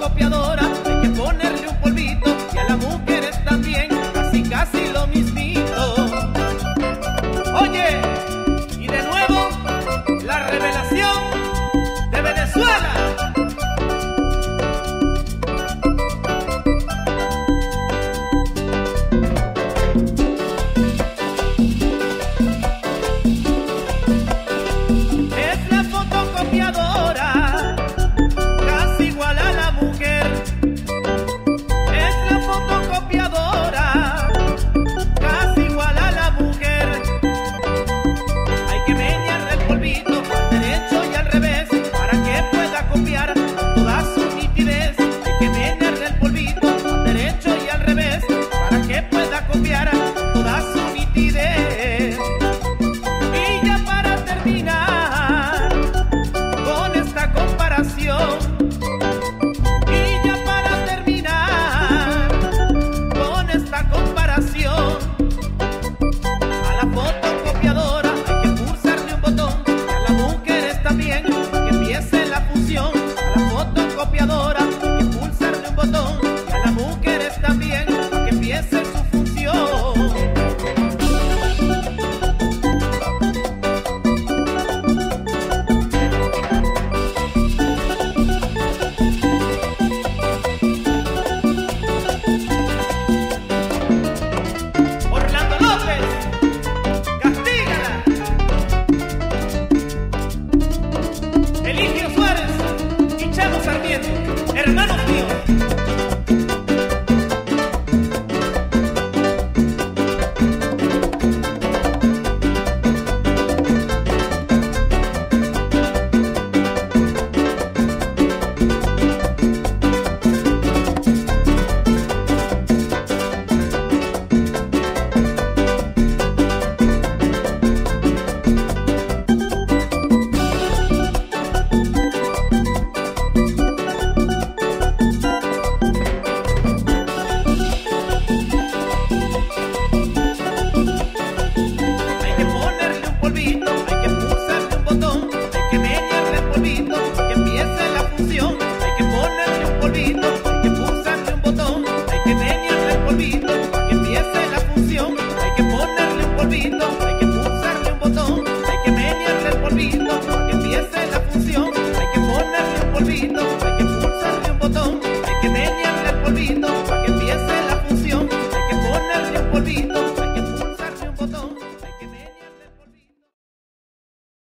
copiadora, hay que ponerle un polvito y a las mujeres también, casi casi lo mismito. Oye, y de nuevo, la revelación. message.